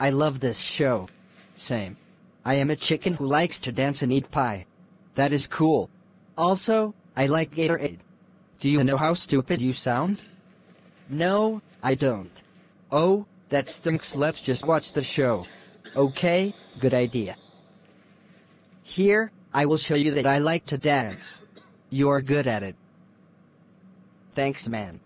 I love this show. Same. I am a chicken who likes to dance and eat pie. That is cool. Also, I like Gatorade. Do you know how stupid you sound? No, I don't. Oh, that stinks. Let's just watch the show. Okay, good idea. Here, I will show you that I like to dance. You are good at it. Thanks, man.